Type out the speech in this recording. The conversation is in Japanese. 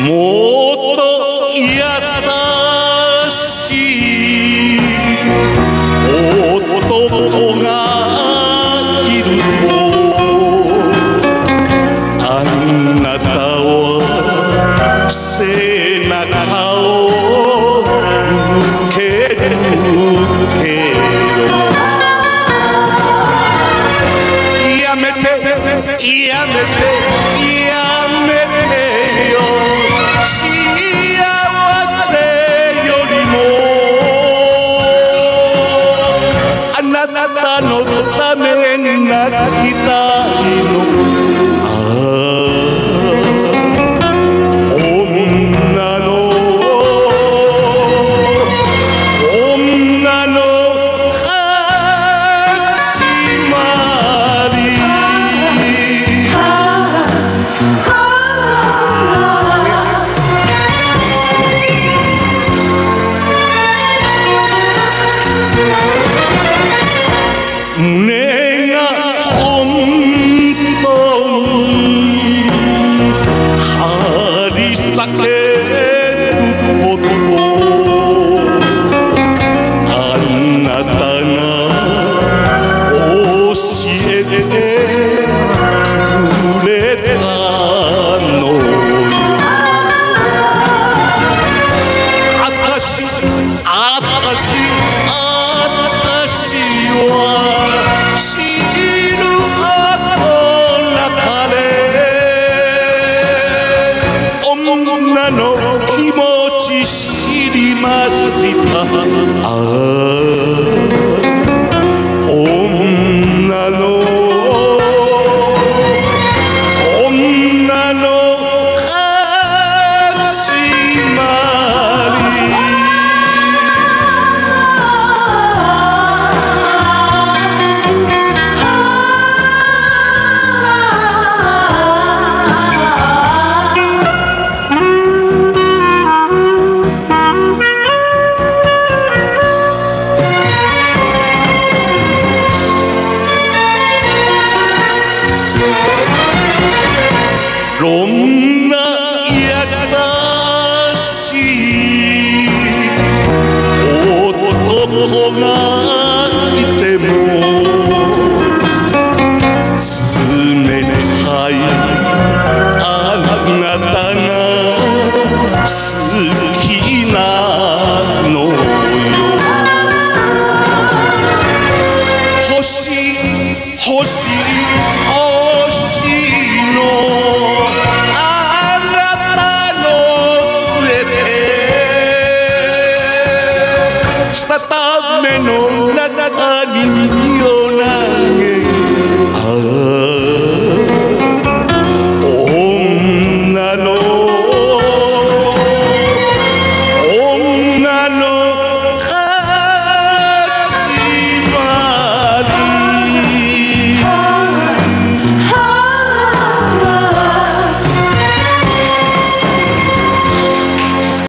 もっと優しい。男がいるとあなたは背中を向けるけど。やめてやめて。たのためえてくれたのよあたし男がいても冷たいあなたが好きなのよ欲しいべてしたための中に